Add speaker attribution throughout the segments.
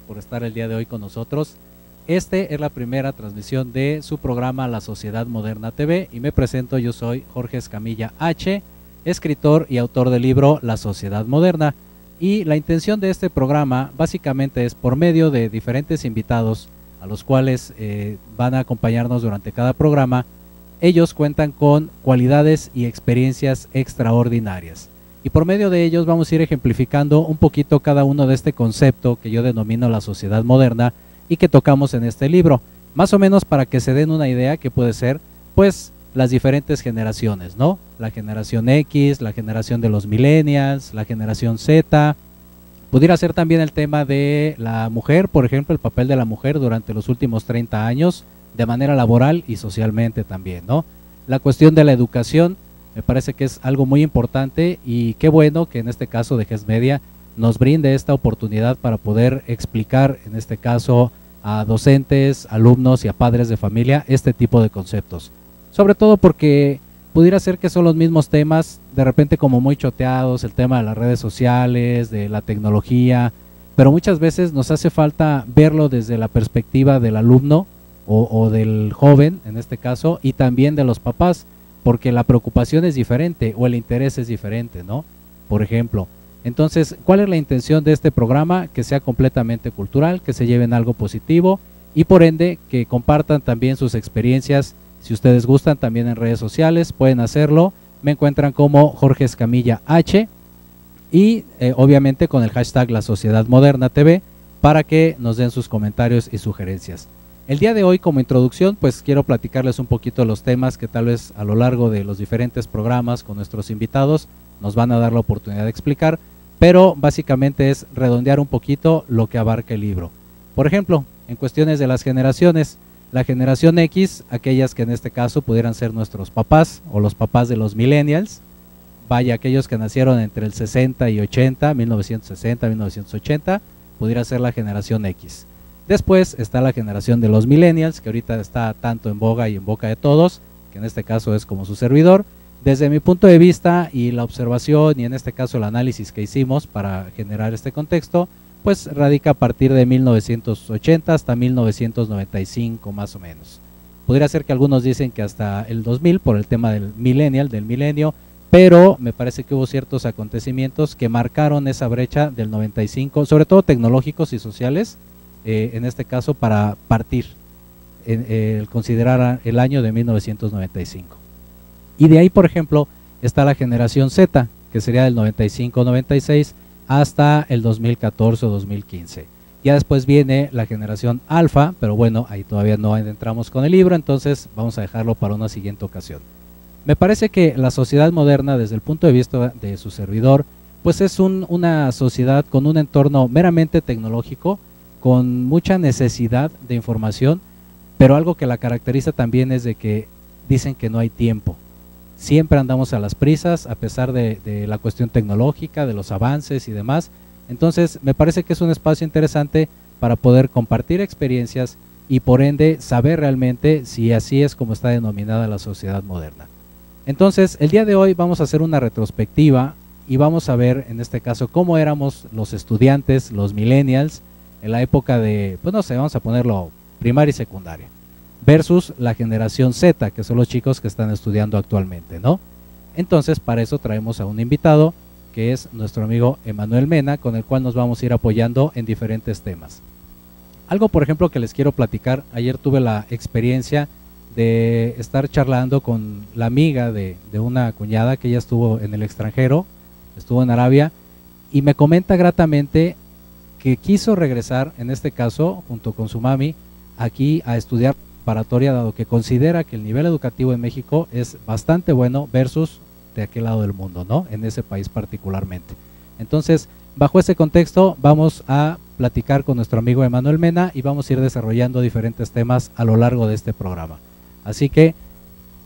Speaker 1: por estar el día de hoy con nosotros. Este es la primera transmisión de su programa La Sociedad Moderna TV y me presento, yo soy Jorge Escamilla H, escritor y autor del libro La Sociedad Moderna. Y la intención de este programa básicamente es por medio de diferentes invitados a los cuales eh, van a acompañarnos durante cada programa, ellos cuentan con cualidades y experiencias extraordinarias. Y por medio de ellos vamos a ir ejemplificando un poquito cada uno de este concepto que yo denomino la sociedad moderna y que tocamos en este libro. Más o menos para que se den una idea que puede ser, pues, las diferentes generaciones, ¿no? La generación X, la generación de los millennials, la generación Z. Pudiera ser también el tema de la mujer, por ejemplo, el papel de la mujer durante los últimos 30 años, de manera laboral y socialmente también, ¿no? La cuestión de la educación, me parece que es algo muy importante y qué bueno que en este caso de GES Media nos brinde esta oportunidad para poder explicar, en este caso, a docentes, alumnos y a padres de familia este tipo de conceptos. Sobre todo porque pudiera ser que son los mismos temas, de repente como muy choteados, el tema de las redes sociales, de la tecnología, pero muchas veces nos hace falta verlo desde la perspectiva del alumno o, o del joven, en este caso, y también de los papás porque la preocupación es diferente o el interés es diferente, ¿no? Por ejemplo. Entonces, ¿cuál es la intención de este programa? Que sea completamente cultural, que se lleven algo positivo y por ende que compartan también sus experiencias. Si ustedes gustan también en redes sociales, pueden hacerlo. Me encuentran como Jorge Escamilla H y eh, obviamente con el hashtag La Sociedad Moderna TV para que nos den sus comentarios y sugerencias. El día de hoy como introducción pues quiero platicarles un poquito de los temas que tal vez a lo largo de los diferentes programas con nuestros invitados nos van a dar la oportunidad de explicar, pero básicamente es redondear un poquito lo que abarca el libro. Por ejemplo, en cuestiones de las generaciones, la generación X, aquellas que en este caso pudieran ser nuestros papás o los papás de los millennials, vaya, aquellos que nacieron entre el 60 y 80, 1960, 1980, pudiera ser la generación X. Después está la generación de los millennials, que ahorita está tanto en boga y en boca de todos, que en este caso es como su servidor. Desde mi punto de vista y la observación y en este caso el análisis que hicimos para generar este contexto, pues radica a partir de 1980 hasta 1995 más o menos. Podría ser que algunos dicen que hasta el 2000 por el tema del millennial, del milenio, pero me parece que hubo ciertos acontecimientos que marcaron esa brecha del 95, sobre todo tecnológicos y sociales, eh, en este caso para partir, el considerar el año de 1995. Y de ahí, por ejemplo, está la generación Z, que sería del 95-96 hasta el 2014 o 2015. Ya después viene la generación alfa, pero bueno, ahí todavía no entramos con el libro, entonces vamos a dejarlo para una siguiente ocasión. Me parece que la sociedad moderna, desde el punto de vista de su servidor, pues es una sociedad con un entorno meramente tecnológico, con mucha necesidad de información, pero algo que la caracteriza también es de que dicen que no hay tiempo. Siempre andamos a las prisas, a pesar de, la cuestión tecnológica, de los avances y demás. Entonces, me parece que es un espacio interesante para poder compartir experiencias y por ende saber realmente si así es como está denominada la sociedad moderna. Entonces, el día de hoy vamos a hacer una retrospectiva y vamos a ver en este caso cómo éramos los estudiantes, los millennials, en la época de, pues no sé, vamos a ponerlo primaria y secundaria, versus la generación Z, que son los chicos que están estudiando actualmente, ¿no? Entonces, para eso traemos a un invitado, que es nuestro amigo Emanuel Mena, con el cual nos vamos a ir apoyando en diferentes temas. Algo, por ejemplo, que les quiero platicar, ayer tuve la experiencia de estar charlando con la amiga de, de una cuñada que ella estuvo en el extranjero, estuvo en Arabia, y me comenta gratamente que quiso regresar, en este caso, junto con su mami, aquí a estudiar preparatoria, dado que considera que el nivel educativo en México es bastante bueno versus de aquel lado del mundo, ¿no? En ese país particularmente. Entonces, bajo ese contexto, vamos a platicar con nuestro amigo Emanuel Mena y vamos a ir desarrollando diferentes temas a lo largo de este programa. Así que,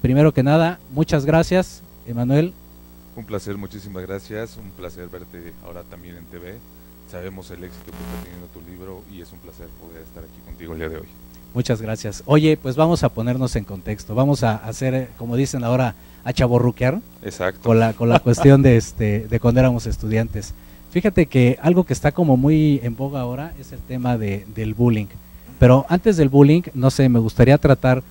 Speaker 1: primero que nada, muchas gracias, Emanuel.
Speaker 2: Un placer, muchísimas gracias. Un placer verte ahora también en TV sabemos el éxito que está teniendo tu libro y es un placer poder estar aquí contigo el día de hoy.
Speaker 1: Muchas gracias. Oye, pues vamos a ponernos en contexto. Vamos a hacer, como dicen ahora, a chaborruquear.
Speaker 2: Exacto.
Speaker 1: Con la, con la cuestión de, este, de cuando éramos estudiantes. Fíjate que algo que está como muy en boga ahora es el tema de, del bullying. Pero antes del bullying, no sé, me gustaría tratar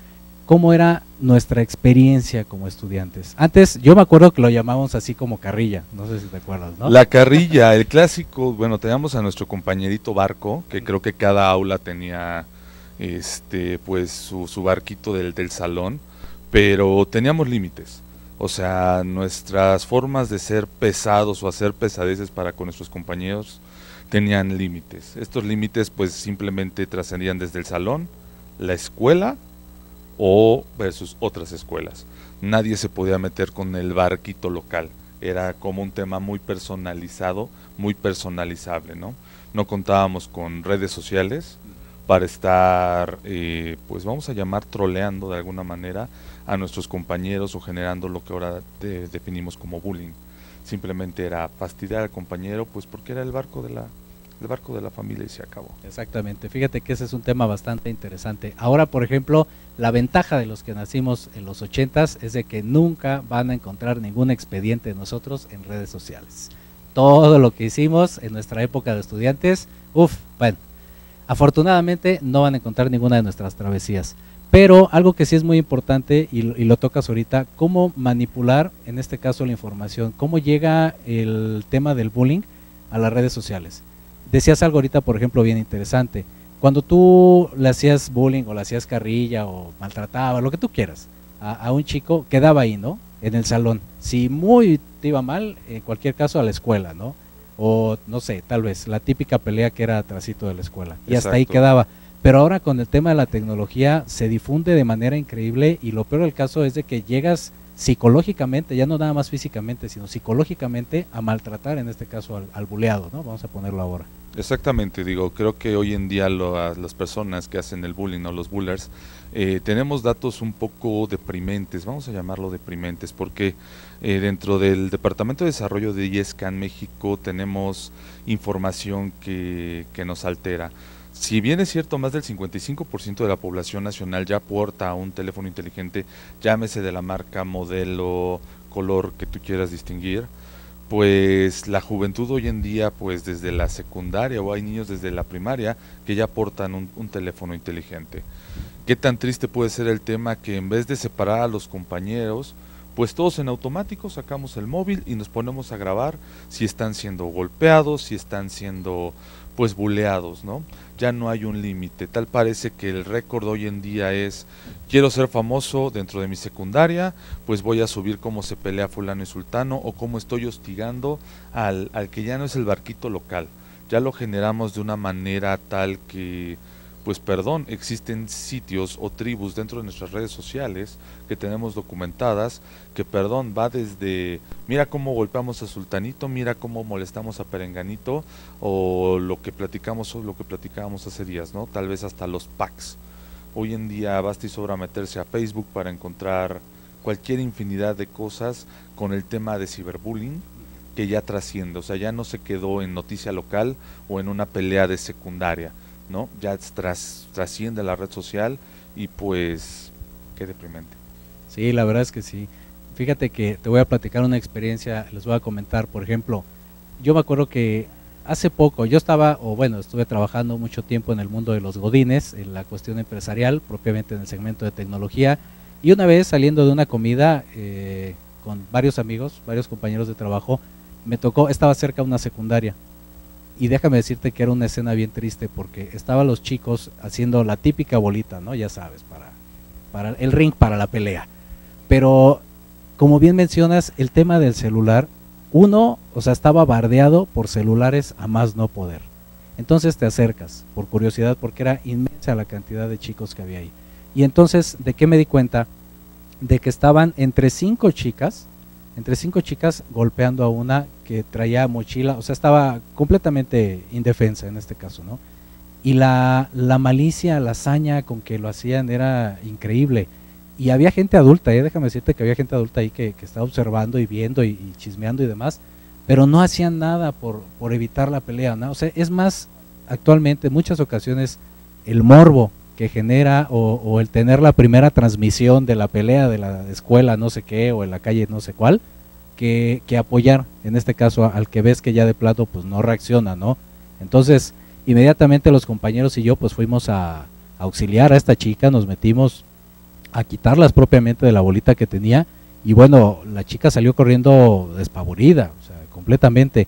Speaker 1: cómo era nuestra experiencia como estudiantes. Antes, yo me acuerdo que lo llamábamos así como carrilla, no sé si te acuerdas, ¿no?
Speaker 2: La carrilla, el clásico, bueno, teníamos a nuestro compañerito barco, que creo que cada aula tenía este pues su, su barquito del, del salón, pero teníamos límites. O sea, nuestras formas de ser pesados o hacer pesadeces para con nuestros compañeros tenían límites. Estos límites pues simplemente trascendían desde el salón, la escuela o versus otras escuelas. Nadie se podía meter con el barquito local. Era como un tema muy personalizado, muy personalizable, ¿no? No contábamos con redes sociales para estar, eh, pues vamos a llamar troleando de alguna manera a nuestros compañeros o generando lo que ahora definimos como bullying. Simplemente era fastidiar al compañero, pues porque era el barco de la el barco de la familia y se acabó.
Speaker 1: Exactamente. Fíjate que ese es un tema bastante interesante. Ahora, por ejemplo, la ventaja de los que nacimos en los ochentas es de que nunca van a encontrar ningún expediente de nosotros en redes sociales. Todo lo que hicimos en nuestra época de estudiantes, uff, bueno, afortunadamente no van a encontrar ninguna de nuestras travesías. Pero algo que sí es muy importante y, y, lo tocas ahorita, cómo manipular, en este caso, la información, cómo llega el tema del bullying a las redes sociales. Decías algo ahorita, por ejemplo, bien interesante. Cuando tú le hacías bullying o le hacías carrilla o maltrataba, lo que tú quieras, a, a un chico, quedaba ahí, ¿no? En el salón. Si muy te iba mal, en cualquier caso a la escuela, ¿no? O no sé, tal vez la típica pelea que era atrásito de la escuela. Y
Speaker 2: Exacto.
Speaker 1: hasta ahí quedaba. Pero ahora con el tema de la tecnología se difunde de manera increíble y lo peor del caso es de que llegas psicológicamente, ya no nada más físicamente, sino psicológicamente a maltratar en este caso al, al buleado, ¿no? Vamos a ponerlo ahora.
Speaker 2: Exactamente, digo, creo que hoy en día a las personas que hacen el bullying o los bullers, eh, tenemos datos un poco deprimentes, vamos a llamarlo deprimentes, porque eh, dentro del Departamento de Desarrollo de IESCAN México tenemos información que, que nos altera. Si bien es cierto, más del 55% de la población nacional ya porta un teléfono inteligente, llámese de la marca, modelo, color que tú quieras distinguir, pues la juventud hoy en día, pues desde la secundaria o hay niños desde la primaria que ya portan un, un, teléfono inteligente. ¿Qué tan triste puede ser el tema que en vez de separar a los compañeros, pues todos en automático sacamos el móvil y nos ponemos a grabar si están siendo golpeados, si están siendo pues buleados, ¿no? Ya no hay un límite. Tal parece que el récord hoy en día es quiero ser famoso dentro de mi secundaria, pues voy a subir cómo se pelea fulano y sultano o cómo estoy hostigando al, al que ya no es el barquito local. Ya lo generamos de una manera tal que pues perdón, existen sitios o tribus dentro de nuestras redes sociales que tenemos documentadas, que perdón, va desde, mira cómo golpeamos a Sultanito, mira cómo molestamos a Perenganito, o lo que platicamos, o lo que platicábamos hace días, ¿no? Tal vez hasta los packs. Hoy en día basta y sobra meterse a Facebook para encontrar cualquier infinidad de cosas con el tema de ciberbullying que ya trasciende, o sea, ya no se quedó en noticia local o en una pelea de secundaria ¿no? Ya tras, trasciende la red social y pues qué deprimente.
Speaker 1: Sí, la verdad es que sí. Fíjate que te voy a platicar una experiencia, les voy a comentar, por ejemplo, yo me acuerdo que hace poco yo estaba, o bueno, estuve trabajando mucho tiempo en el mundo de los godines, en la cuestión empresarial, propiamente en el segmento de tecnología, y una vez saliendo de una comida eh, con varios amigos, varios compañeros de trabajo, me tocó, estaba cerca una secundaria, y déjame decirte que era una escena bien triste porque estaban los chicos haciendo la típica bolita, ¿no? Ya sabes, para, para el ring, para la pelea. Pero, como bien mencionas, el tema del celular, uno, o sea, estaba bardeado por celulares a más no poder. Entonces te acercas, por curiosidad, porque era inmensa la cantidad de chicos que había ahí. Y entonces, ¿de qué me di cuenta? De que estaban entre cinco chicas, entre cinco chicas golpeando a una que traía mochila, o sea, estaba completamente indefensa en este caso, ¿no? Y la, malicia, la hazaña con que lo hacían era increíble. Y había gente adulta, ¿eh? déjame decirte que había gente adulta ahí que, que estaba observando y viendo y, y, chismeando y demás, pero no hacían nada por, por evitar la pelea, ¿no? O sea, es más, actualmente en muchas ocasiones el morbo que genera o, el tener la primera transmisión de la pelea de la escuela no sé qué o en la calle no sé cuál, que, que, apoyar, en este caso al que ves que ya de plato pues no reacciona, ¿no? Entonces, inmediatamente los compañeros y yo pues fuimos a, auxiliar a esta chica, nos metimos a quitarlas propiamente de la bolita que tenía y bueno, la chica salió corriendo despavorida, o sea, completamente.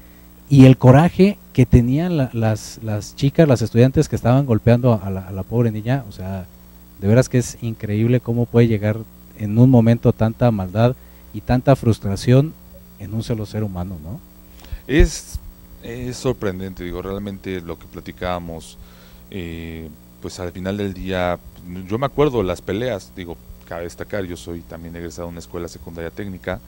Speaker 1: Y el coraje que tenían las, las chicas, las estudiantes que estaban golpeando a la, a la pobre niña, o sea, de veras que es increíble cómo puede llegar en un momento tanta maldad y tanta frustración en un solo ser humano, ¿no?
Speaker 2: Es, es sorprendente, digo, realmente lo que platicábamos, eh, pues al final del día, yo me acuerdo las peleas, digo, cabe destacar, yo soy también egresado de una escuela secundaria técnica,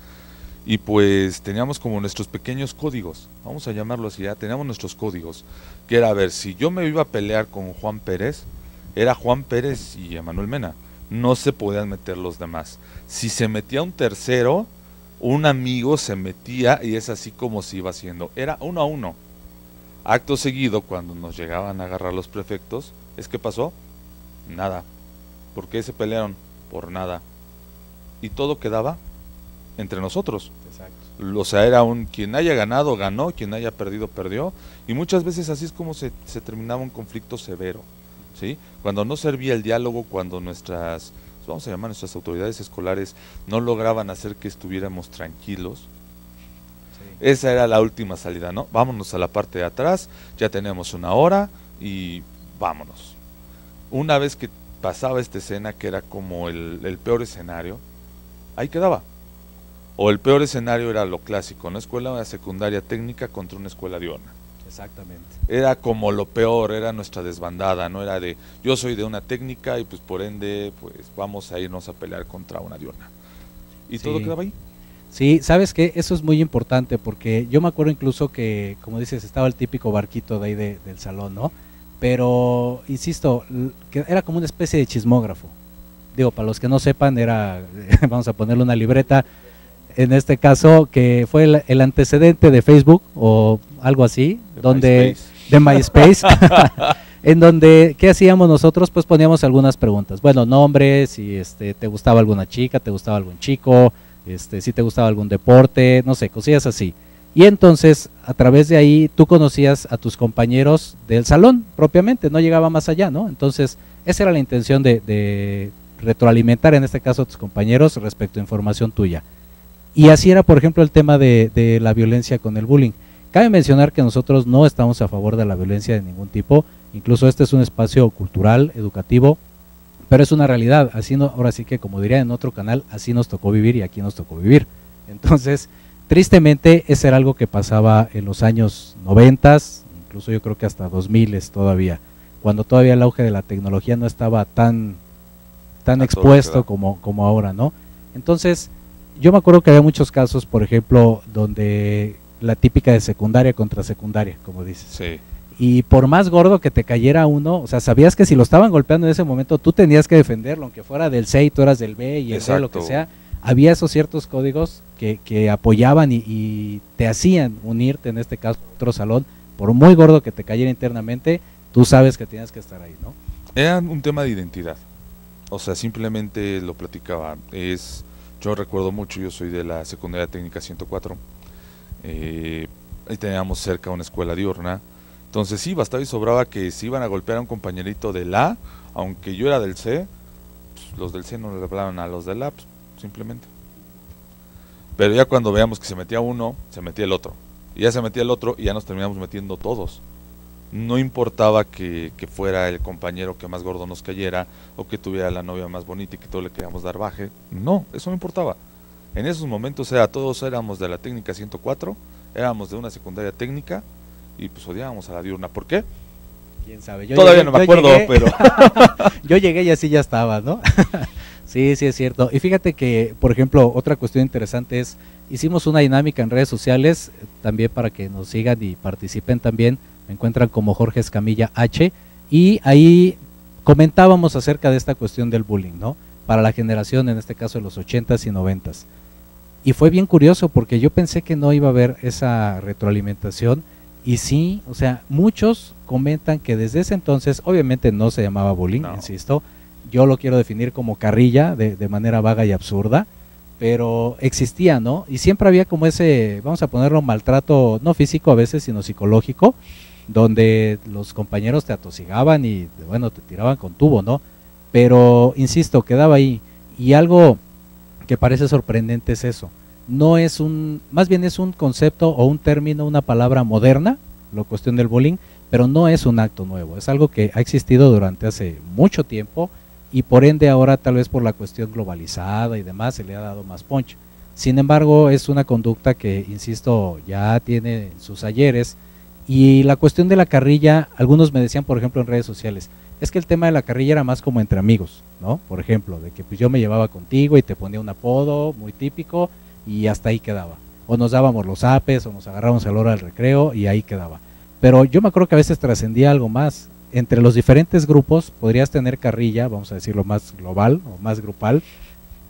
Speaker 2: y pues teníamos como nuestros pequeños códigos, vamos a llamarlo así, ya teníamos nuestros códigos, que era, a ver, si yo me iba a pelear con Juan Pérez, era Juan Pérez y Emanuel Mena, no se podían meter los demás. Si se metía un tercero, un amigo se metía y es así como se iba haciendo, era uno a uno. Acto seguido, cuando nos llegaban a agarrar los prefectos, ¿es que pasó? Nada. ¿Por qué se pelearon? Por nada. Y todo quedaba entre nosotros. Exacto. O sea, era un quien haya ganado, ganó, quien haya perdido, perdió. Y muchas veces así es como se, se terminaba un conflicto severo. ¿sí? Cuando no servía el diálogo, cuando nuestras, vamos a llamar nuestras autoridades escolares, no lograban hacer que estuviéramos tranquilos, esa era la última salida, ¿no? Vámonos a la parte de atrás, ya tenemos una hora y vámonos. Una vez que pasaba esta escena, que era como el, el peor escenario, ahí quedaba. O el peor escenario era lo clásico, una escuela secundaria técnica contra una escuela diurna.
Speaker 1: Exactamente.
Speaker 2: Era como lo peor, era nuestra desbandada, no era de yo soy de una técnica y pues por ende pues vamos a irnos a pelear contra una diurna. Y todo quedaba ahí.
Speaker 1: Sí, sabes que eso es muy importante porque yo me acuerdo incluso que, como dices, estaba el típico barquito de ahí del salón, ¿no? Pero, insisto, que era como una especie de chismógrafo. Digo, para los que no sepan, era, vamos a ponerle una libreta, en este caso, que fue el, antecedente de Facebook o algo así, donde de MySpace, en donde, ¿qué hacíamos nosotros? Pues poníamos algunas preguntas. Bueno, nombres, si este, te gustaba alguna chica, te gustaba algún chico, este, si te gustaba algún deporte, no sé, cosillas así. Y entonces, a través de ahí, tú conocías a tus compañeros del salón propiamente, no llegaba más allá, ¿no? Entonces, esa era la intención de, de retroalimentar, en este caso, a tus compañeros respecto a información tuya. Y así era, por ejemplo, el tema de, de, la violencia con el bullying. Cabe mencionar que nosotros no estamos a favor de la violencia de ningún tipo, incluso este es un espacio cultural, educativo, pero es una realidad, así no, ahora sí que como diría en otro canal, así nos tocó vivir y aquí nos tocó vivir. Entonces, tristemente, ese era algo que pasaba en los años 90, incluso yo creo que hasta 2000 todavía, cuando todavía el auge de la tecnología no estaba tan, tan expuesto como, como ahora, ¿no? Entonces, yo me acuerdo que había muchos casos, por ejemplo, donde la típica de secundaria contra secundaria, como dices.
Speaker 2: Sí.
Speaker 1: Y por más gordo que te cayera uno, o sea, sabías que si lo estaban golpeando en ese momento, tú tenías que defenderlo, aunque fuera del C y tú eras del B y el C, lo que sea. Había esos ciertos códigos que, que apoyaban y, y, te hacían unirte, en este caso, a otro salón. Por muy gordo que te cayera internamente, tú sabes que tenías que estar ahí, ¿no?
Speaker 2: Era un tema de identidad. O sea, simplemente lo platicaba. Es, yo recuerdo mucho, yo soy de la secundaria técnica 104 eh, ahí teníamos cerca una escuela diurna. Entonces sí, bastaba y sobraba que si iban a golpear a un compañerito del A, aunque yo era del C, pues, los del C no le hablaban a los del A, pues, simplemente. Pero ya cuando veamos que se metía uno, se metía el otro. Y ya se metía el otro y ya nos terminamos metiendo todos. No importaba que, que, fuera el compañero que más gordo nos cayera o que tuviera la novia más bonita y que todos le queríamos dar baje. No, eso no importaba. En esos momentos era, todos éramos de la técnica 104, éramos de una secundaria técnica y pues odiábamos a la diurna. ¿Por qué?
Speaker 1: ¿Quién sabe? Yo
Speaker 2: Todavía
Speaker 1: llegué,
Speaker 2: no me acuerdo,
Speaker 1: llegué,
Speaker 2: pero...
Speaker 1: yo llegué y así ya estaba, ¿no? sí, sí es cierto. Y fíjate que, por ejemplo, otra cuestión interesante es, hicimos una dinámica en redes sociales, también para que nos sigan y participen también, me encuentran como Jorge Escamilla H, y ahí comentábamos acerca de esta cuestión del bullying, ¿no? Para la generación, en este caso de los 80s y 90s. Y fue bien curioso porque yo pensé que no iba a haber esa retroalimentación y sí, o sea, muchos comentan que desde ese entonces, obviamente no se llamaba bullying, no. insisto, yo lo quiero definir como carrilla de, de, manera vaga y absurda, pero existía, ¿no? Y siempre había como ese, vamos a ponerlo, maltrato, no físico a veces, sino psicológico, donde los compañeros te atosigaban y, bueno, te tiraban con tubo, ¿no? Pero, insisto, quedaba ahí. Y algo que parece sorprendente es eso. No es un, más bien es un concepto o un término, una palabra moderna, la cuestión del bullying, pero no es un acto nuevo, es algo que ha existido durante hace mucho tiempo y por ende ahora tal vez por la cuestión globalizada y demás se le ha dado más punch. Sin embargo, es una conducta que, insisto, ya tiene sus ayeres y la cuestión de la carrilla, algunos me decían, por ejemplo, en redes sociales, es que el tema de la carrilla era más como entre amigos, ¿no? Por ejemplo, de que pues yo me llevaba contigo y te ponía un apodo muy típico y hasta ahí quedaba. O nos dábamos los apes o nos agarrábamos a la hora del recreo y ahí quedaba. Pero yo me acuerdo que a veces trascendía algo más. Entre los diferentes grupos podrías tener carrilla, vamos a decirlo más global o más grupal,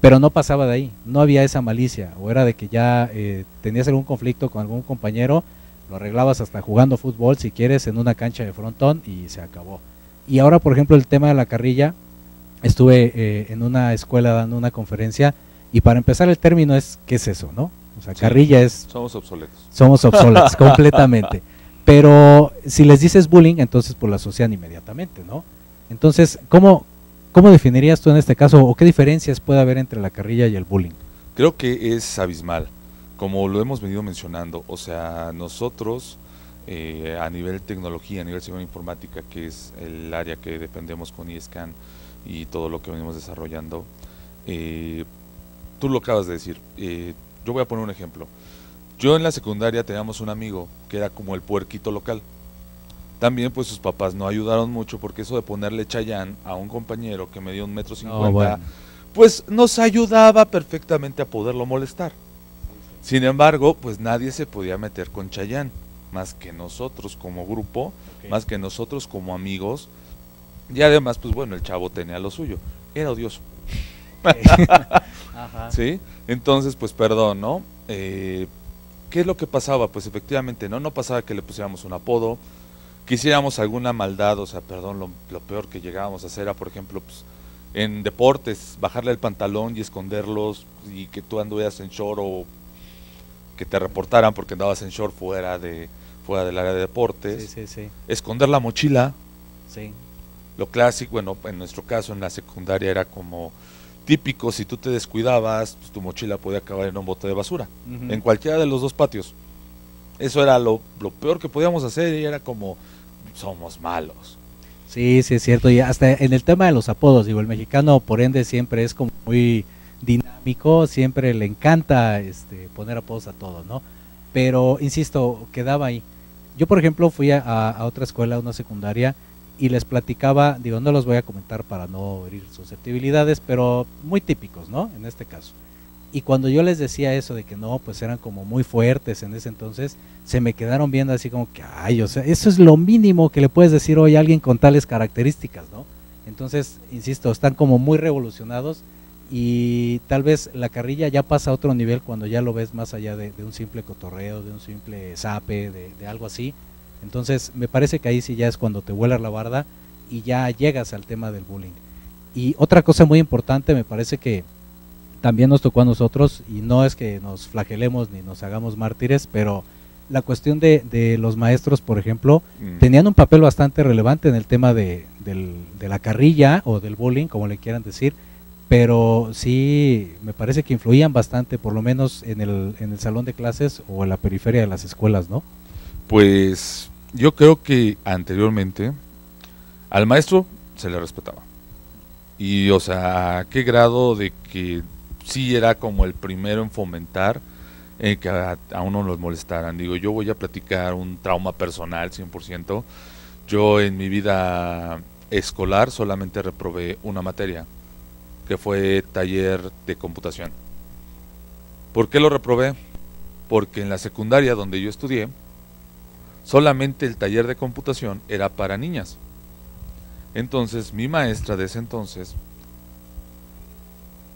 Speaker 1: pero no pasaba de ahí, no había esa malicia, o era de que ya eh, tenías algún conflicto con algún compañero, lo arreglabas hasta jugando fútbol si quieres en una cancha de frontón y se acabó. Y ahora, por ejemplo, el tema de la carrilla, estuve eh, en una escuela dando una conferencia y para empezar el término es, ¿qué es eso? no? O sea, carrilla es...
Speaker 2: Somos obsoletos.
Speaker 1: Somos obsoletos, completamente. Pero si les dices bullying, entonces pues lo asocian inmediatamente, ¿no? Entonces, ¿cómo, ¿cómo definirías tú en este caso o qué diferencias puede haber entre la carrilla y el bullying?
Speaker 2: Creo que es abismal, como lo hemos venido mencionando. O sea, nosotros eh, a nivel tecnología, a nivel informática, que es el área que dependemos con ISCAN y todo lo que venimos desarrollando, eh, tú lo acabas de decir. Eh, yo voy a poner un ejemplo. Yo en la secundaria teníamos un amigo que era como el puerquito local. También pues sus papás no ayudaron mucho porque eso de ponerle chayán a un compañero que medía un metro cincuenta, pues nos ayudaba perfectamente a poderlo molestar. Sin embargo, pues nadie se podía meter con chayán, más que nosotros como grupo, más que nosotros como amigos. Y además, pues bueno, el chavo tenía lo suyo. Era odioso. ¿Sí? Entonces, pues perdón, ¿no? Eh, ¿Qué es lo que pasaba? Pues efectivamente, ¿no? No pasaba que le pusiéramos un apodo, quisiéramos alguna maldad, o sea, perdón, lo, peor que llegábamos a hacer era, por ejemplo, pues, en deportes, bajarle el pantalón y esconderlos y que tú anduvieras en short o que te reportaran porque andabas en short fuera de fuera del área de deportes.
Speaker 1: Sí, sí, sí.
Speaker 2: Esconder la mochila.
Speaker 1: Sí.
Speaker 2: Lo clásico, bueno, en nuestro caso en la secundaria era como típico, si tú te descuidabas, pues, tu mochila podía acabar en un bote de basura, en cualquiera de los dos patios. Eso era lo, peor que podíamos hacer y era como, somos malos.
Speaker 1: Sí, sí, es cierto. Y hasta en el tema de los apodos, digo, el mexicano por ende siempre es como muy dinámico, siempre le encanta este, poner apodos a todo, ¿no? Pero, insisto, quedaba ahí. Yo, por ejemplo, fui a, otra escuela, una secundaria, y les platicaba, digo, no los voy a comentar para no herir susceptibilidades, pero muy típicos, ¿no? En este caso. Y cuando yo les decía eso de que no, pues eran como muy fuertes en ese entonces, se me quedaron viendo así como que, ay, o sea, eso es lo mínimo que le puedes decir hoy a alguien con tales características, ¿no? Entonces, insisto, están como muy revolucionados y tal vez la carrilla ya pasa a otro nivel cuando ya lo ves más allá de, un simple cotorreo, de un simple zape, de, de algo así entonces, me parece que ahí sí ya es cuando te vuelas la barda y ya llegas al tema del bullying. Y otra cosa muy importante, me parece que también nos tocó a nosotros, y no es que nos flagelemos ni nos hagamos mártires, pero la cuestión de, los maestros, por ejemplo, mm. tenían un papel bastante relevante en el tema de, de la carrilla o del bullying, como le quieran decir, pero sí me parece que influían bastante, por lo menos en el, en el salón de clases o en la periferia de las escuelas, ¿no?
Speaker 2: Pues yo creo que anteriormente al maestro se le respetaba. Y, o sea, qué grado de que sí era como el primero en fomentar en que a, uno los molestaran. Digo, yo voy a platicar un trauma personal 100%. Yo en mi vida escolar solamente reprobé una materia, que fue taller de computación. ¿Por qué lo reprobé? Porque en la secundaria donde yo estudié, solamente el taller de computación era para niñas. Entonces mi maestra de ese entonces,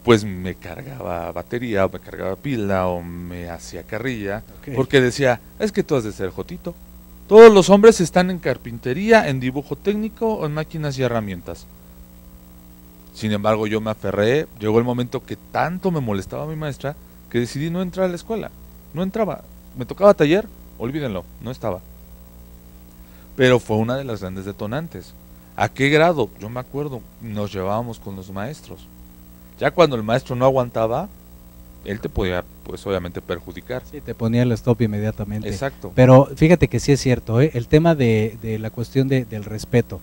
Speaker 2: pues me cargaba batería, o me cargaba pila, o me hacía carrilla, porque decía, es que tú has de ser jotito. Todos los hombres están en carpintería, en dibujo técnico o en máquinas y herramientas. Sin embargo, yo me aferré, llegó el momento que tanto me molestaba mi maestra que decidí no entrar a la escuela. No entraba. Me tocaba taller, olvídenlo, no estaba. Pero fue una de las grandes detonantes. ¿A qué grado? Yo me acuerdo, nos llevábamos con los maestros. Ya cuando el maestro no aguantaba, él te podía, pues obviamente, perjudicar.
Speaker 1: Sí, te ponía el stop inmediatamente.
Speaker 2: Exacto.
Speaker 1: Pero fíjate que sí es cierto, ¿eh? el tema de, de la cuestión de, del respeto.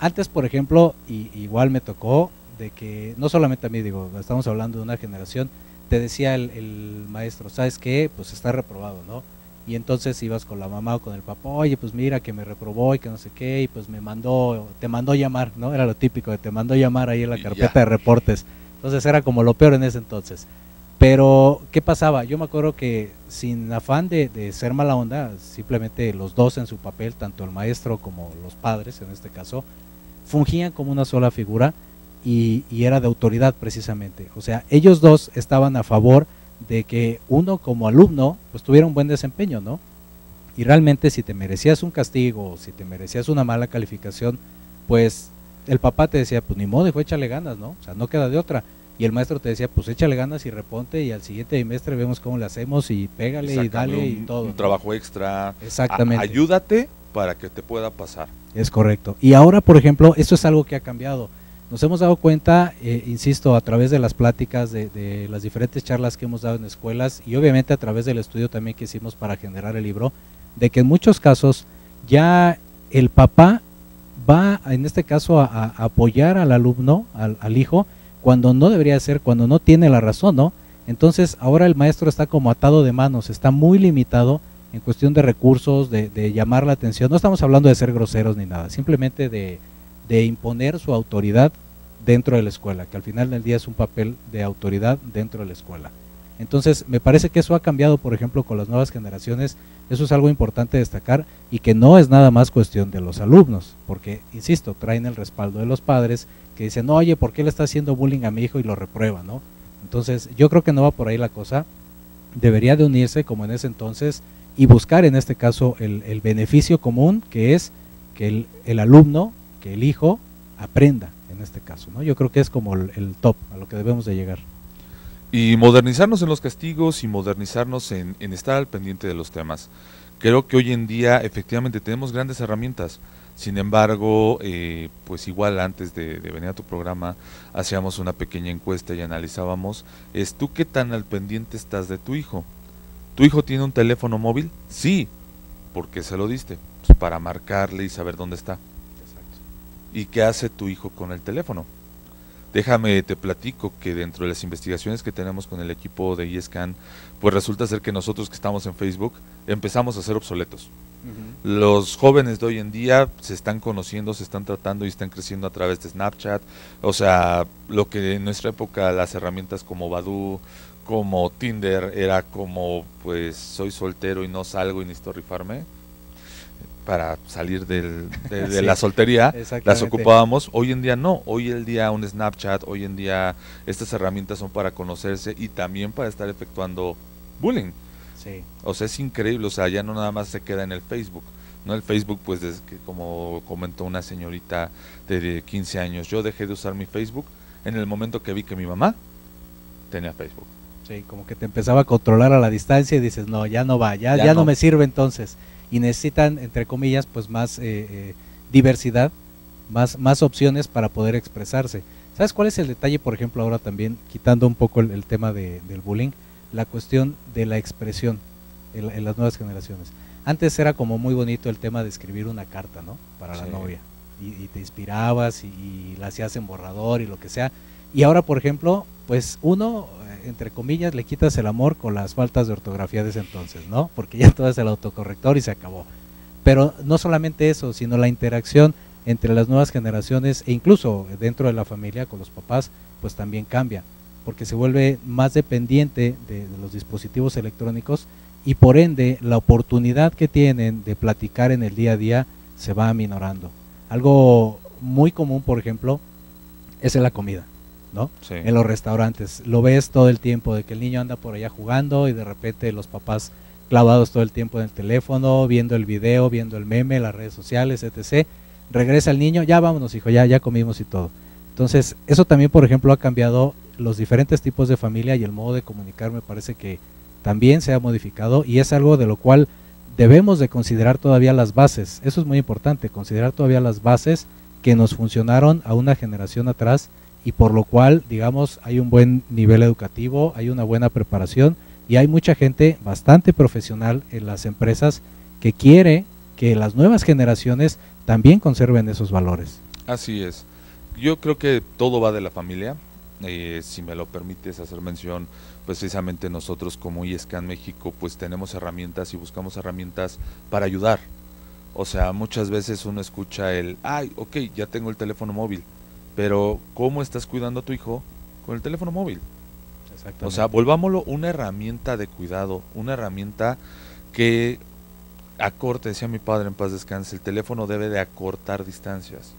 Speaker 1: Antes, por ejemplo, y, igual me tocó de que, no solamente a mí, digo, estamos hablando de una generación, te decía el, el maestro, ¿sabes qué? Pues está reprobado, ¿no? y entonces ibas con la mamá o con el papá, oye, pues mira que me reprobó y que no sé qué, y pues me mandó, te mandó llamar, ¿no? Era lo típico, de te mandó llamar ahí en la carpeta de reportes. Entonces era como lo peor en ese entonces. Pero, ¿qué pasaba? Yo me acuerdo que sin afán de, de, ser mala onda, simplemente los dos en su papel, tanto el maestro como los padres en este caso, fungían como una sola figura y, y era de autoridad precisamente. O sea, ellos dos estaban a favor de que uno como alumno pues tuviera un buen desempeño, ¿no? Y realmente si te merecías un castigo, si te merecías una mala calificación, pues el papá te decía, pues ni modo, dijo, échale ganas, ¿no? O sea, no queda de otra. Y el maestro te decía, pues échale ganas y reponte y al siguiente trimestre vemos cómo le hacemos y pégale y dale y todo.
Speaker 2: Un trabajo extra.
Speaker 1: Exactamente.
Speaker 2: ayúdate para que te pueda pasar.
Speaker 1: Es correcto. Y ahora, por ejemplo, esto es algo que ha cambiado. Nos hemos dado cuenta, eh, insisto, a través de las pláticas, de, las diferentes charlas que hemos dado en escuelas y obviamente a través del estudio también que hicimos para generar el libro, de que en muchos casos ya el papá va, en este caso, a, apoyar al alumno, al, hijo, cuando no debería ser, cuando no tiene la razón, ¿no? Entonces ahora el maestro está como atado de manos, está muy limitado en cuestión de recursos, de, de llamar la atención. No estamos hablando de ser groseros ni nada, simplemente de de imponer su autoridad dentro de la escuela, que al final del día es un papel de autoridad dentro de la escuela. Entonces, me parece que eso ha cambiado, por ejemplo, con las nuevas generaciones. Eso es algo importante destacar y que no es nada más cuestión de los alumnos, porque, insisto, traen el respaldo de los padres que dicen, oye, ¿por qué le está haciendo bullying a mi hijo y lo reprueba? ¿no? Entonces, yo creo que no va por ahí la cosa. Debería de unirse, como en ese entonces, y buscar en este caso el, beneficio común, que es que el alumno que el hijo aprenda en este caso. ¿no? Yo creo que es como el, top a lo que debemos de llegar.
Speaker 2: Y modernizarnos en los castigos y modernizarnos en, estar al pendiente de los temas. Creo que hoy en día efectivamente tenemos grandes herramientas. Sin embargo, eh, pues igual antes de, venir a tu programa hacíamos una pequeña encuesta y analizábamos, es tú qué tan al pendiente estás de tu hijo. ¿Tu hijo tiene un teléfono móvil? Sí. ¿Por qué se lo diste? Pues para marcarle y saber dónde está. ¿Y qué hace tu hijo con el teléfono? Déjame, te platico que dentro de las investigaciones que tenemos con el equipo de ISCAN, pues resulta ser que nosotros que estamos en Facebook empezamos a ser obsoletos. Los jóvenes de hoy en día se están conociendo, se están tratando y están creciendo a través de Snapchat. O sea, lo que en nuestra época las herramientas como Badu, como Tinder, era como, pues, soy soltero y no salgo y necesito rifarme para salir del, de, la soltería, las ocupábamos. Hoy en día no, hoy el día un Snapchat, hoy en día estas herramientas son para conocerse y también para estar efectuando bullying.
Speaker 1: Sí.
Speaker 2: O sea, es increíble, o sea, ya no nada más se queda en el Facebook. No el Facebook, pues desde que, como comentó una señorita de 15 años, yo dejé de usar mi Facebook en el momento que vi que mi mamá tenía Facebook.
Speaker 1: Sí, como que te empezaba a controlar a la distancia y dices, no, ya no va, ya, ya, no. no me sirve entonces y necesitan, entre comillas, pues más eh, eh, diversidad, más, más opciones para poder expresarse. ¿Sabes cuál es el detalle, por ejemplo, ahora también, quitando un poco el, tema de, del bullying, la cuestión de la expresión en, las nuevas generaciones? Antes era como muy bonito el tema de escribir una carta, ¿no? Para la novia. Y, te inspirabas y, y, la hacías en borrador y lo que sea. Y ahora, por ejemplo, pues uno entre comillas, le quitas el amor con las faltas de ortografía de ese entonces, ¿no? Porque ya todo es el autocorrector y se acabó. Pero no solamente eso, sino la interacción entre las nuevas generaciones e incluso dentro de la familia con los papás, pues también cambia, porque se vuelve más dependiente de, los dispositivos electrónicos y por ende la oportunidad que tienen de platicar en el día a día se va aminorando. Algo muy común, por ejemplo, es en la comida. ¿No? En los restaurantes. Lo ves todo el tiempo, de que el niño anda por allá jugando y de repente los papás clavados todo el tiempo en el teléfono, viendo el video, viendo el meme, las redes sociales, etc. Regresa el niño, ya vámonos, hijo, ya, ya comimos y todo. Entonces, eso también, por ejemplo, ha cambiado los diferentes tipos de familia y el modo de comunicar me parece que también se ha modificado y es algo de lo cual debemos de considerar todavía las bases. Eso es muy importante, considerar todavía las bases que nos funcionaron a una generación atrás y por lo cual, digamos, hay un buen nivel educativo, hay una buena preparación y hay mucha gente bastante profesional en las empresas que quiere que las nuevas generaciones también conserven esos valores.
Speaker 2: Así es. Yo creo que todo va de la familia. Eh, si me lo permites hacer mención, pues precisamente nosotros como ISCAN México, pues tenemos herramientas y buscamos herramientas para ayudar. O sea, muchas veces uno escucha el, ay, ok, ya tengo el teléfono móvil, pero ¿cómo estás cuidando a tu hijo con el teléfono móvil? O sea, volvámoslo una herramienta de cuidado, una herramienta que acorte, decía mi padre en paz descanse, el teléfono debe de acortar distancias.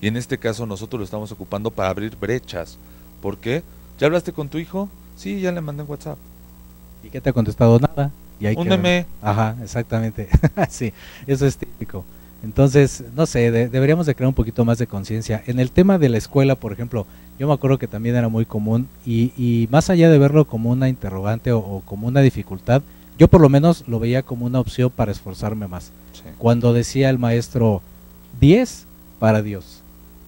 Speaker 2: Y en este caso nosotros lo estamos ocupando para abrir brechas. ¿Por qué? ¿Ya hablaste con tu hijo? Sí, ya le mandé en WhatsApp.
Speaker 1: ¿Y qué te ha contestado? Nada.
Speaker 2: Y hay Un.
Speaker 1: Ajá, exactamente. sí, eso es típico. Entonces, no sé, deberíamos de crear un poquito más de conciencia. En el tema de la escuela, por ejemplo, yo me acuerdo que también era muy común y, y más allá de verlo como una interrogante o, como una dificultad, yo por lo menos lo veía como una opción para esforzarme más. Cuando decía el maestro 10 para Dios,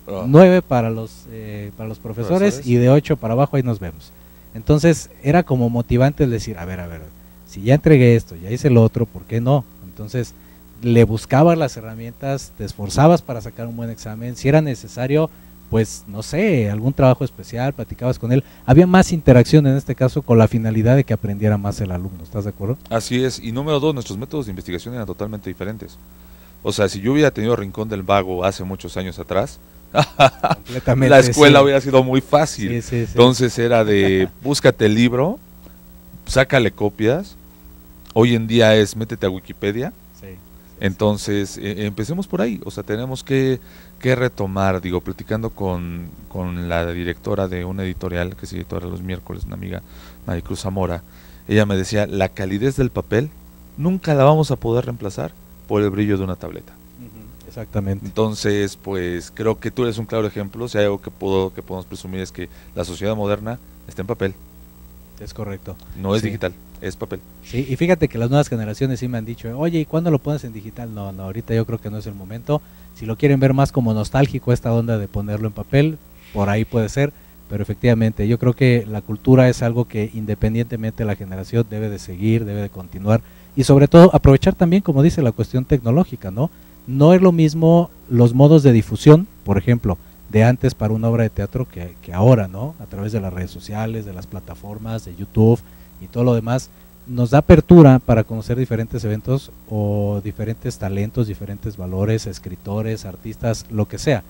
Speaker 1: 9 ah. para los, eh, para los profesores, y de 8 para abajo ahí nos vemos. Entonces era como motivante el decir, a ver, a ver, si ya entregué esto, ya hice lo otro, ¿por qué no? Entonces le buscabas las herramientas, te esforzabas para sacar un buen examen, si era necesario, pues no sé, algún trabajo especial, platicabas con él, había más interacción en este caso con la finalidad de que aprendiera más el alumno, ¿estás de acuerdo?
Speaker 2: Así es, y número dos, nuestros métodos de investigación eran totalmente diferentes. O sea, si yo hubiera tenido Rincón del Vago hace muchos años atrás, la escuela hubiera sido muy fácil. Entonces era de, búscate el libro, sácale copias. Hoy en día es, métete a Wikipedia. Entonces, e, empecemos por ahí. O sea, tenemos que, que retomar, digo, platicando con, con, la directora de una editorial, que es editora los miércoles, una amiga, Maricruz Zamora. Ella me decía, la calidez del papel nunca la vamos a poder reemplazar por el brillo de una tableta.
Speaker 1: Exactamente.
Speaker 2: Entonces, pues creo que tú eres un claro ejemplo. Si hay algo que, puedo, que podemos presumir es que la sociedad moderna está en papel.
Speaker 1: Es correcto.
Speaker 2: No es digital, es papel.
Speaker 1: Sí, y fíjate que las nuevas generaciones sí me han dicho, oye, ¿y cuándo lo pones en digital? No, no, ahorita yo creo que no es el momento. Si lo quieren ver más como nostálgico esta onda de ponerlo en papel, por ahí puede ser. Pero efectivamente, yo creo que la cultura es algo que independientemente de la generación debe de seguir, debe de continuar. Y sobre todo aprovechar también, como dice, la cuestión tecnológica, ¿no? no es lo mismo los modos de difusión, por ejemplo, de antes para una obra de teatro que, ahora, ¿no? A través de las redes sociales, de las plataformas, de YouTube y todo lo demás, nos da apertura para conocer diferentes eventos o diferentes talentos, diferentes valores, escritores, artistas, lo que sea.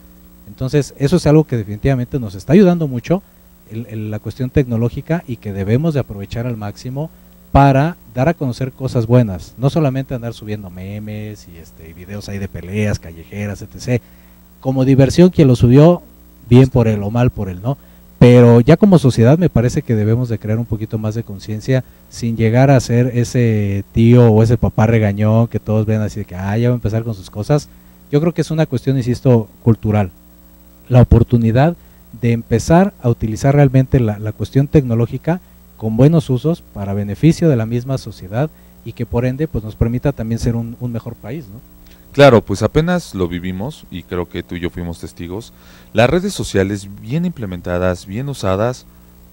Speaker 1: Entonces, eso es algo que definitivamente nos está ayudando mucho en la cuestión tecnológica y que debemos de aprovechar al máximo para dar a conocer cosas buenas, no solamente andar subiendo memes y este videos ahí de peleas callejeras, etc. Como diversión quien lo subió, bien por él o mal por él, ¿no? Pero ya como sociedad me parece que debemos de crear un poquito más de conciencia sin llegar a ser ese tío o ese papá regañón que todos ven así de que, ah, ya va a empezar con sus cosas. Yo creo que es una cuestión, insisto, cultural. La oportunidad de empezar a utilizar realmente la, la cuestión tecnológica con buenos usos para beneficio de la misma sociedad y que por ende pues nos permita también ser un, mejor país, ¿no?
Speaker 2: Claro, pues apenas lo vivimos y creo que tú y yo fuimos testigos. Las redes sociales bien implementadas, bien usadas,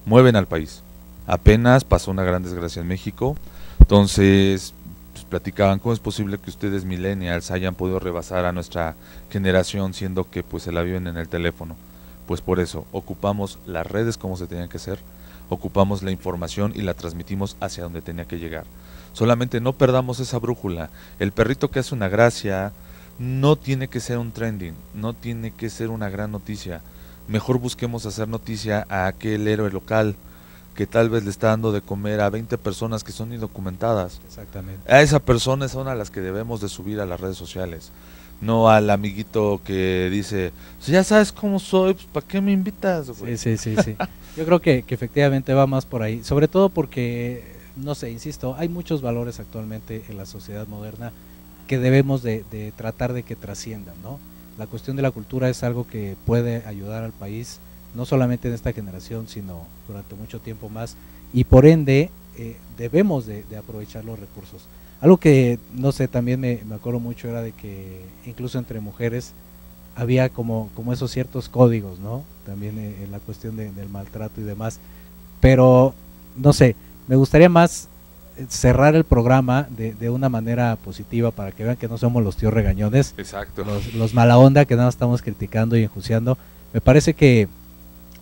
Speaker 2: mueven al país. Apenas pasó una gran desgracia en México, entonces pues, platicaban cómo es posible que ustedes millennials hayan podido rebasar a nuestra generación siendo que pues se la viven en el teléfono. Pues por eso ocupamos las redes como se tenían que hacer ocupamos la información y la transmitimos hacia donde tenía que llegar. Solamente no perdamos esa brújula. El perrito que hace una gracia no tiene que ser un trending, no tiene que ser una gran noticia. Mejor busquemos hacer noticia a aquel héroe local que tal vez le está dando de comer a 20 personas que son indocumentadas.
Speaker 1: Exactamente.
Speaker 2: A esa persona son a las que debemos de subir a las redes sociales. No al amiguito que dice, si ya sabes cómo soy, pues ¿para qué me invitas?
Speaker 1: Sí, sí, sí, sí. Yo creo que, efectivamente va más por ahí, sobre todo porque, no sé, insisto, hay muchos valores actualmente en la sociedad moderna que debemos de, tratar de que trasciendan, ¿no? la cuestión de la cultura es algo que puede ayudar al país, no solamente en esta generación, sino durante mucho tiempo más, y por ende eh, debemos de, aprovechar los recursos. Algo que, no sé, también me, acuerdo mucho era de que incluso entre mujeres había como, como esos ciertos códigos, ¿no? También eh, en la cuestión del maltrato y demás. Pero, no sé, me gustaría más cerrar el programa de, de, una manera positiva para que vean que no somos los tíos regañones.
Speaker 2: Exacto.
Speaker 1: Los, los mala onda que nada estamos criticando y enjuiciando. Me parece que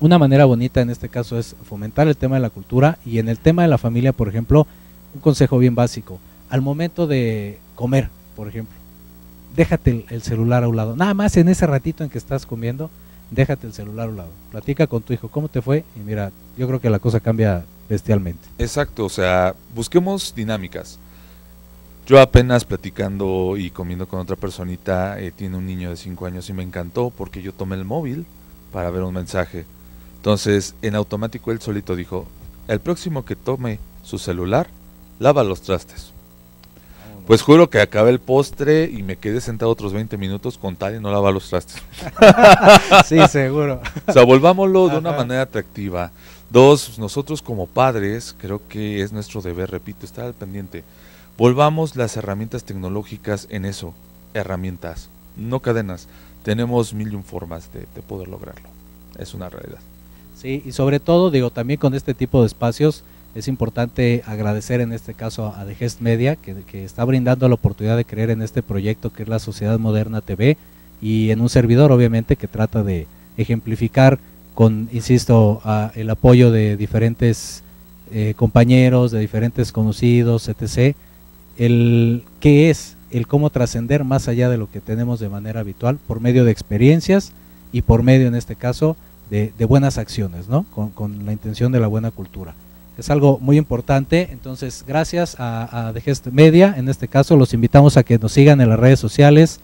Speaker 1: una manera bonita en este caso es fomentar el tema de la cultura y en el tema de la familia, por ejemplo, un consejo bien básico. Al momento de comer, por ejemplo, déjate el, celular a un lado. Nada más en ese ratito en que estás comiendo, déjate el celular a un lado. Platica con tu hijo cómo te fue y mira, yo creo que la cosa cambia bestialmente.
Speaker 2: Exacto, o sea, busquemos dinámicas. Yo apenas platicando y comiendo con otra personita, eh, tiene un niño de 5 años y me encantó porque yo tomé el móvil para ver un mensaje entonces, en automático él solito dijo, el próximo que tome su celular, lava los trastes. Pues juro que acabé el postre y me quedé sentado otros 20 minutos con tal y no lava los trastes.
Speaker 1: sí, seguro.
Speaker 2: O sea, volvámoslo de una manera atractiva. Dos, nosotros como padres, creo que es nuestro deber, repito, estar al pendiente. Volvamos las herramientas tecnológicas en eso, herramientas, no cadenas. Tenemos mil y un formas de poder lograrlo. Es una realidad.
Speaker 1: Sí, y sobre todo, digo, también con este tipo de espacios es importante agradecer en este caso a The Gest Media, que, está brindando la oportunidad de creer en este proyecto que es la Sociedad Moderna TV, y en un servidor, obviamente, que trata de ejemplificar con, insisto, el apoyo de diferentes eh, compañeros, de diferentes conocidos, etc., el qué es el cómo trascender más allá de lo que tenemos de manera habitual por medio de experiencias y por medio, en este caso, de, buenas acciones, ¿no? Con, la intención de la buena cultura. Es algo muy importante, entonces gracias a, a The Gest Media, en este caso los invitamos a que nos sigan en las redes sociales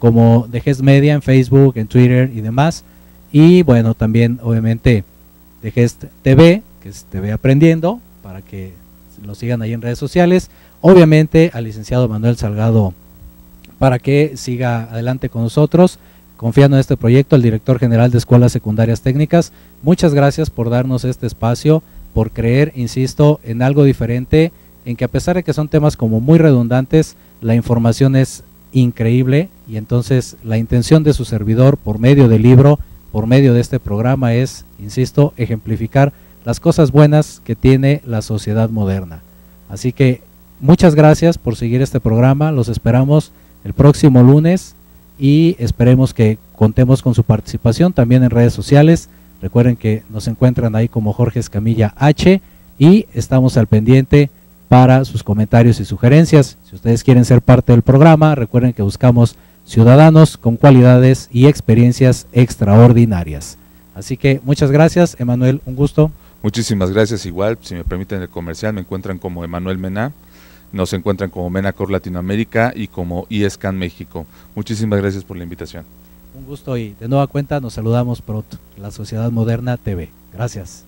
Speaker 1: como The Gest Media en Facebook, en Twitter y demás. Y bueno, también obviamente The Gest TV, que es TV Aprendiendo, para que lo sigan ahí en redes sociales. Obviamente al licenciado Manuel Salgado para que siga adelante con nosotros confiando en este proyecto, al director general de Escuelas Secundarias Técnicas. Muchas gracias por darnos este espacio, por creer, insisto, en algo diferente, en que a pesar de que son temas como muy redundantes, la información es increíble y entonces la intención de su servidor por medio del libro, por medio de este programa es, insisto, ejemplificar las cosas buenas que tiene la sociedad moderna. Así que muchas gracias por seguir este programa, los esperamos el próximo lunes y esperemos que contemos con su participación también en redes sociales. Recuerden que nos encuentran ahí como Jorge Escamilla H y estamos al pendiente para sus comentarios y sugerencias. Si ustedes quieren ser parte del programa, recuerden que buscamos ciudadanos con cualidades y experiencias extraordinarias. Así que muchas gracias, Emanuel, un gusto.
Speaker 2: Muchísimas gracias, igual, si me permiten el comercial, me encuentran como Emanuel Mena nos encuentran como Menacor Latinoamérica y como IESCAN México. Muchísimas gracias por la invitación.
Speaker 1: Un gusto y de nueva cuenta nos saludamos pronto. La Sociedad Moderna TV. Gracias.